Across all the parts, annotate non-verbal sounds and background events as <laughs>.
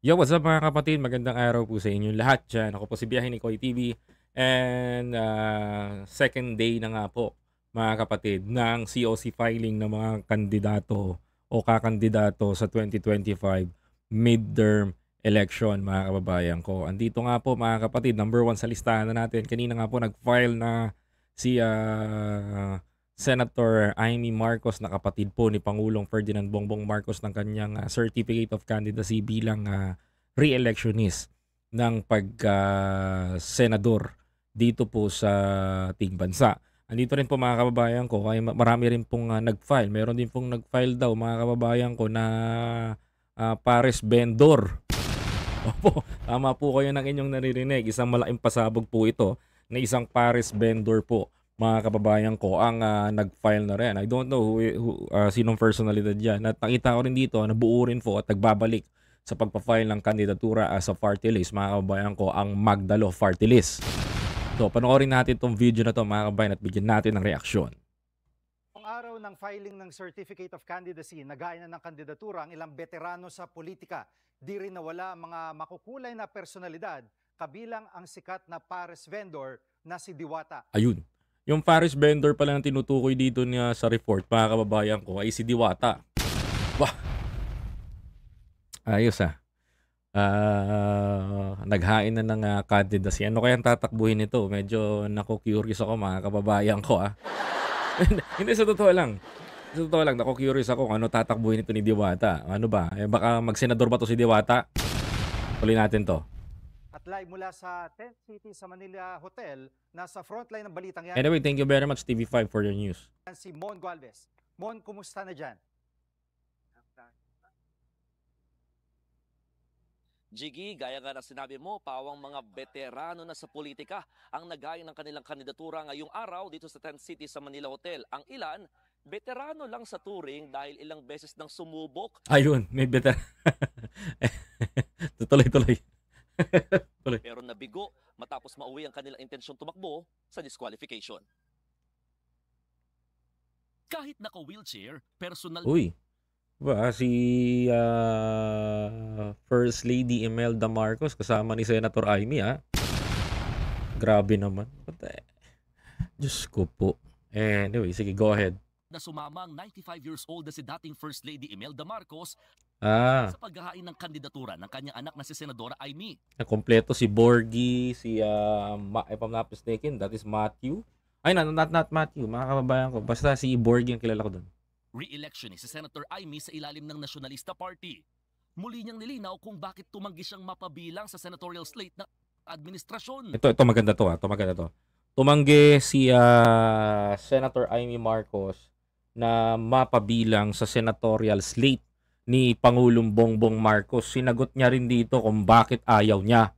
Yo, what's up mga kapatid? Magandang araw po sa inyong lahat dyan. Ako po si Biyahe ni Koy TV. And uh, second day na nga po mga kapatid ng COC filing ng mga kandidato o kakandidato sa 2025 midterm election mga kababayan ko. Andito nga po mga kapatid, number one sa listahan na natin. Kanina nga po nag-file na si uh, Senator Amy Marcos na kapatid po ni Pangulong Ferdinand Bongbong Marcos ng kanyang uh, Certificate of Candidacy bilang uh, re-electionist ng pagka-senador uh, dito po sa ating bansa. Andito rin po mga kababayan ko, ay marami rin pong uh, nag-file. Meron din pong nag-file daw mga kababayan ko na uh, pares vendor. <laughs> Opo, tama po kayo ng inyong naririnig. Isang malaking pasabog po ito na isang pares vendor po mga kababayan ko ang uh, nag-file na rin. I don't know who, who uh, sinong personalidad yan. At nakita ko rin dito na buo rin po at nagbabalik sa pagpa-file ng kandidatura as a party list. Mga kababayan ko, ang Magdalo party list. So, panoorin natin itong video na to mga kababayan at bigyan natin ng reaksyon. Ang araw ng filing ng Certificate of Candidacy, nagaya na ng kandidatura ang ilang veterano sa politika. Di rin nawala ang mga makukulay na personalidad, kabilang ang sikat na pares vendor na si Diwata. Ayun. Yung Paris vendor pala na tinutukoy dito niya sa report, mga kababayan ko, ay si Diwata. Wah! Ayos ah. Uh, naghain na ng uh, candidacy. Ano kaya tatakbuhin nito? Medyo nako-curious ako mga kababayan ko ah. <laughs> Hindi sa totoo lang. Sa totoo lang, nako-curious ako kung ano tatakbuhin nito ni Diwata. Ano ba? Eh, baka magsenador ba to si Diwata? Tuloy natin to. Live mula sa Tent City sa Manila Hotel, nasa frontline ng balitang yan. Anyway, thank you very much TV5 for your news. Si Mon Gualvez. Mon, kumusta na dyan? Jiggy, gaya nga ng sinabi mo, pawang mga veterano na sa politika ang nagaya ng kanilang kandidatura ngayong araw dito sa Tent City sa Manila Hotel. Ang ilan, veterano lang sa touring dahil ilang beses nang sumubok. Ayun, may veteran. <laughs> Tuloy-tuloy. <laughs> Pero nabigo matapos mauwi ang kanilang intensyon tumakbo sa disqualification. Kahit naka-wheelchair, personal... Uy, ba si uh, First Lady Imelda Marcos kasama ni Senator Amy ah. Grabe naman. Diyos ko po. Anyway, sige, go ahead na sumama ang 95 years old na si dating First Lady Imelda Marcos ah. sa paghahain ng kandidatura ng kanyang anak na si Senadora Amy. Na kompleto si Borgie, si uh, Ma- if I'm not mistaken, that is Matthew. Ay, not, not, not Matthew, mga kababayan ko. Basta si Borgie ang kilala ko doon. Re-election ni si Senator Amy sa ilalim ng Nationalista Party. Muli niyang nilinaw kung bakit tumanggi siyang mapabilang sa senatorial slate ng administrasyon. Ito, ito maganda to ha. Ito maganda to. Tumanggi si uh, Senator Amy Marcos na mapabilang sa senatorial slate ni Pangulong Bongbong Marcos. Sinagot niya rin dito kung bakit ayaw niya.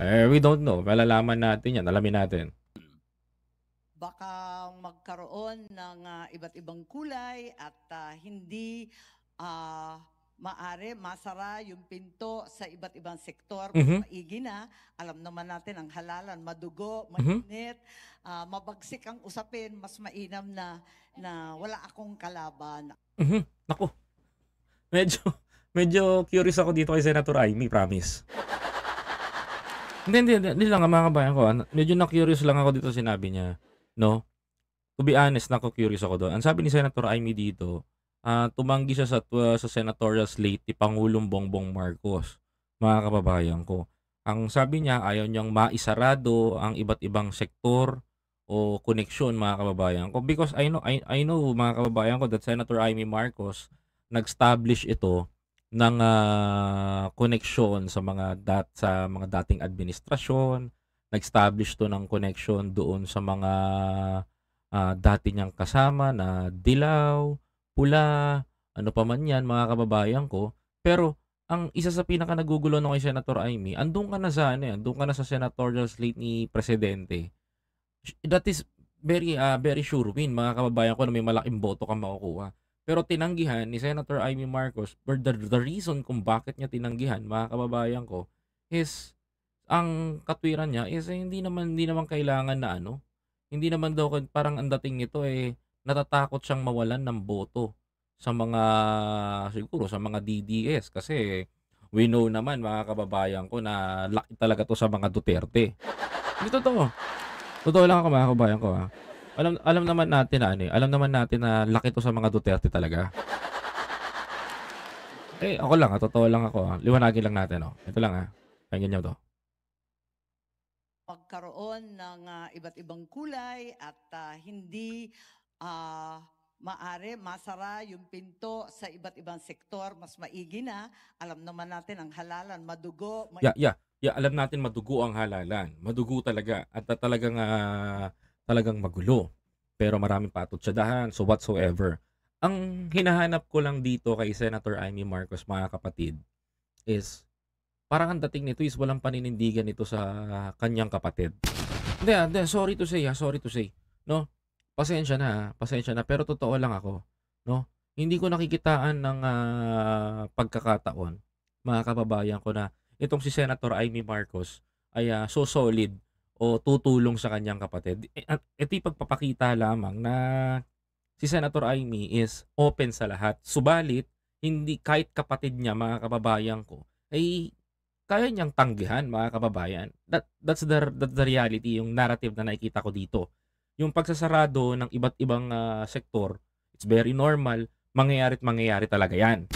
Eh, we don't know. Malalaman natin yan. Alamin natin. Baka magkaroon ng uh, iba't ibang kulay at uh, hindi uh, maari masara yung pinto sa iba't ibang sektor mm-hmm. maigi na alam naman natin ang halalan madugo mm-hmm. mainit mm-hmm. uh, mabagsik ang usapin mas mainam na na wala akong kalaban mm-hmm. nako <laughs> medyo medyo curious ako dito kay Senator Amy promise hindi, hindi, hindi lang mga kabayan ko. Medyo na-curious lang ako dito sinabi niya. No? To be honest, nako-curious ako doon. Ang sabi ni Senator Amy dito, uh, tumanggi siya sa, uh, sa senatorial slate ni Pangulong Bongbong Marcos, mga kababayan ko. Ang sabi niya, ayaw niyang maisarado ang iba't ibang sektor o koneksyon mga kababayan ko because I know I, I know mga kababayan ko that Senator Amy Marcos nag-establish ito ng uh, koneksyon sa mga dat sa mga dating administrasyon, nag-establish to ng connection doon sa mga uh, dati niyang kasama na Dilaw, pula, ano pa man yan, mga kababayan ko. Pero, ang isa sa pinaka nagugulo no kay Senator Amy, andun ka na sa, ano, andun ka na sa senatorial slate ni Presidente. That is very, uh, very sure win, mga kababayan ko, na may malaking boto kang makukuha. Pero tinanggihan ni Senator Amy Marcos, for the, the reason kung bakit niya tinanggihan, mga kababayan ko, is, ang katwiran niya is eh, hindi naman hindi naman kailangan na ano, hindi naman daw parang ang dating nito eh natatakot siyang mawalan ng boto sa mga siguro sa mga DDS kasi We know naman mga kababayan ko na laki talaga to sa mga Duterte. Hindi totoo. Totoo lang ako mga kababayan ko ha. Alam alam naman natin na ano, eh, alam naman natin na laki to sa mga Duterte talaga. Eh, ako lang, ha, totoo lang ako. Ha. Liwanagin lang natin, oh. Ito lang ha. Pakinggan niyo to. magkaroon ng ah, iba't ibang kulay at ah, hindi ah, maari masara yung pinto sa iba't ibang sektor mas maigi na alam naman natin ang halalan madugo ma- Yeah, yeah. Yeah, alam natin madugo ang halalan. Madugo talaga at ta- talagang ah, talagang magulo. Pero maraming patutsadahan so whatsoever. Ang hinahanap ko lang dito kay Senator Amy Marcos mga kapatid is parang ang dating nito is walang paninindigan nito sa kanyang kapatid. Hindi, ah, hindi, sorry to say, ah, sorry to say. No? Pasensya na, ah, pasensya na, pero totoo lang ako, no? Hindi ko nakikitaan ng ah, pagkakataon, mga kababayan ko na itong si Senator Amy Marcos ay ah, so solid o tutulong sa kanyang kapatid. E, ito pagpapakita lamang na si Senator Amy is open sa lahat. Subalit, hindi kahit kapatid niya, mga kababayan ko, ay kaya niyang tanggihan, mga kababayan. That, that's, the, that's the reality, yung narrative na nakikita ko dito. Yung pagsasarado ng iba't ibang ah, sektor, it's very normal, mangyayari at mangyayari talaga yan.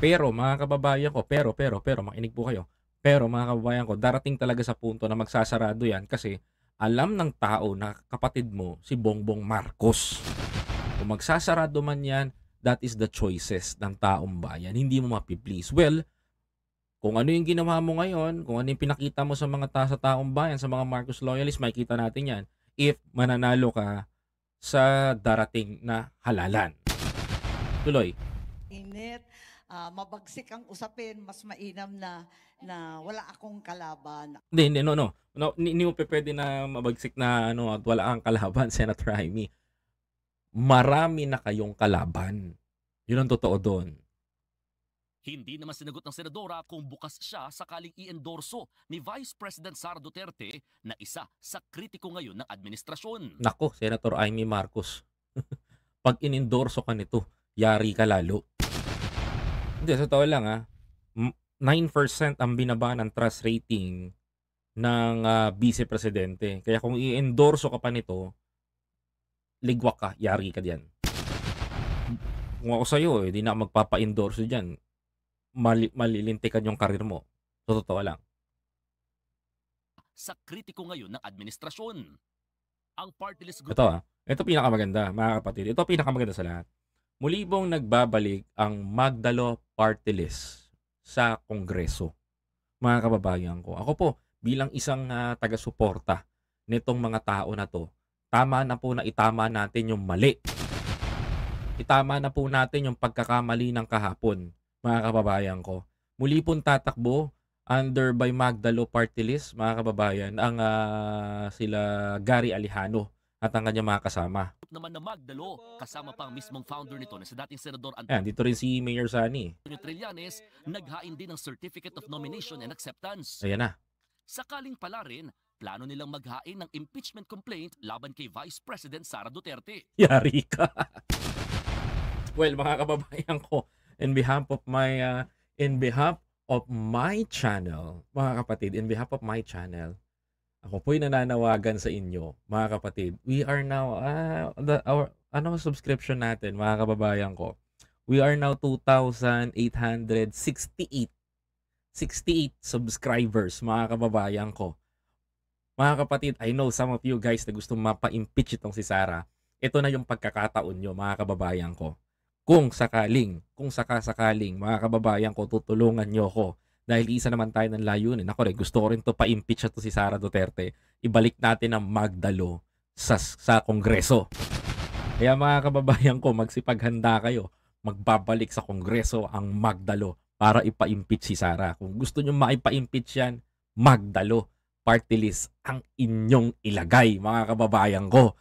Pero mga kababayan ko, pero, pero, pero, makinig po kayo. Pero mga kababayan ko, darating talaga sa punto na magsasarado yan kasi alam ng tao na kapatid mo si Bongbong Marcos. Kung magsasarado man yan, that is the choices ng taong bayan. Hindi mo mapiplease. Well, kung ano yung ginawa mo ngayon, kung ano yung pinakita mo sa mga ta sa taong bayan, sa mga Marcos loyalists, makikita natin yan if mananalo ka sa darating na halalan. Tuloy. init ah, mabagsik ang usapin mas mainam na na wala akong kalaban Hindi, hindi, no, no. no hindi hindi mo pe pwede na mabagsik na ano, at wala kang kalaban, <laughs> Senator Jaime. Marami na kayong kalaban. Yun ang totoo doon. Hindi naman sinagot ng senadora kung bukas siya sakaling i-endorso ni Vice President Sara Duterte na isa sa kritiko ngayon ng administrasyon. Nako, Senator Amy Marcos. <laughs> Pag inendorso ka nito, yari ka lalo. Hindi, sa totoo lang. M- 9% ang binaba ng trust rating ng ah, vice presidente. Kaya kung i-endorso ka pa nito, ligwak ka, yari ka diyan. Kung ako sa'yo, eh, di na magpapa-endorso dyan. Mali- malilintikan yung karir mo. Sa totoo lang. Sa kritiko ngayon ng administrasyon. Ang party list group Ito ah. Ito pinakamaganda, mga kapatid. Ito pinakamaganda sa lahat. Muli pong nagbabalik ang Magdalo Party List sa Kongreso. Mga kababayan ko. Ako po, bilang isang ah, taga-suporta nitong mga tao na to, tama na po na itama natin yung mali. Itama na po natin yung pagkakamali ng kahapon, mga kababayan ko. Muli pong tatakbo under by Magdalo Party List, mga kababayan, ang ah, sila Gary Alejano at ang kanyang mga kasama. naman na Magdalo, kasama pa ang mismong founder nito na si dating Senador Ayan, dito rin si Mayor Sani. Antonio Trillanes, naghain din ng Certificate of Nomination and Acceptance. Ayan na. Sakaling pala rin, plano nilang maghain ng impeachment complaint laban kay Vice President Sara Duterte. <laughs> Yari ka. well, mga kababayan ko, in behalf of my uh, in behalf of my channel, mga kapatid, in behalf of my channel, ako po'y nananawagan sa inyo, mga kapatid. We are now ah, the our ano subscription natin, mga kababayan ko. We are now 2,868 68 subscribers, mga kababayan ko. Mga kapatid, I know some of you guys na gusto mapa-impeach itong si Sarah. Ito na yung pagkakataon nyo, mga kababayan ko. Kung sakaling, kung sakasakaling, mga kababayan ko, tutulungan nyo ko. Dahil isa naman tayo ng layunin. Ako rin, gusto ko rin to pa-impeach ito si Sara Duterte. Ibalik natin ang Magdalo sa, sa Kongreso. Kaya mga kababayan ko, magsipaghanda kayo. Magbabalik sa Kongreso ang Magdalo para ipa-impeach si Sara. Kung gusto nyo maipa-impeach yan, Magdalo party list ang inyong ilagay, mga kababayan ko.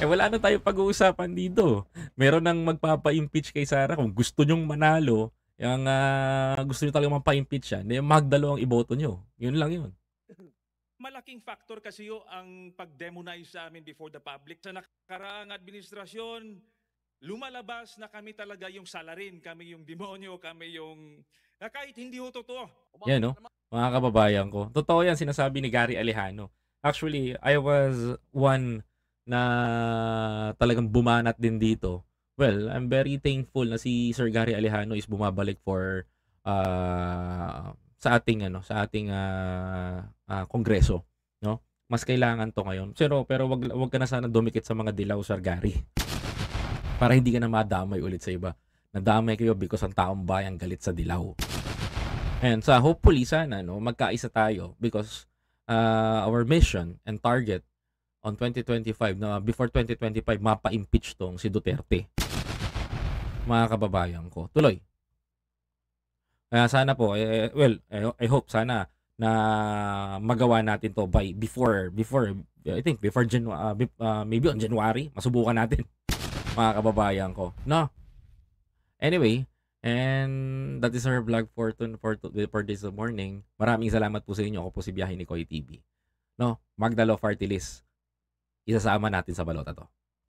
Eh wala na tayo pag-uusapan dito. Meron nang magpapa-impeach kay Sara kung gusto nyong manalo, yung ah, gusto nyo talaga mapa-impeach yan, eh, magdalo ang iboto nyo. Yun lang yun. <laughs> malaking factor kasi yo ang pag-demonize sa amin before the public. Sa nakaraang administrasyon, lumalabas na kami talaga yung salarin, kami yung demonyo, kami yung na kahit hindi ho totoo. Yan, no? Mga kababayan ko. Totoo yan, sinasabi ni Gary Alejano. Actually, I was one na talagang bumanat din dito. Well, I'm very thankful na si Sir Gary Alejano is bumabalik for uh, sa ating ano, sa ating uh, uh, kongreso, no? Mas kailangan to ngayon. Pero pero wag wag ka na sana dumikit sa mga dilaw, Sir Gary. Para hindi ka na madamay ulit sa iba. Nadamay kayo because ang taong bayan galit sa dilaw. And sa hopefully sana no, magkaisa tayo because uh, our mission and target on 2025 na before 2025 mapa-impeach tong si Duterte. Mga kababayan ko. Tuloy. Kaya sana po eh, well, I, hope sana na magawa natin to by before before I think before January uh, uh, maybe on January masubukan natin <laughs> mga kababayan ko. No. Anyway, And that is our vlog for, for, for this morning. Maraming salamat po sa inyo. Ako po si Biyahe ni Koy TV. No, Magdalo Farty List. Isasama natin sa balota to.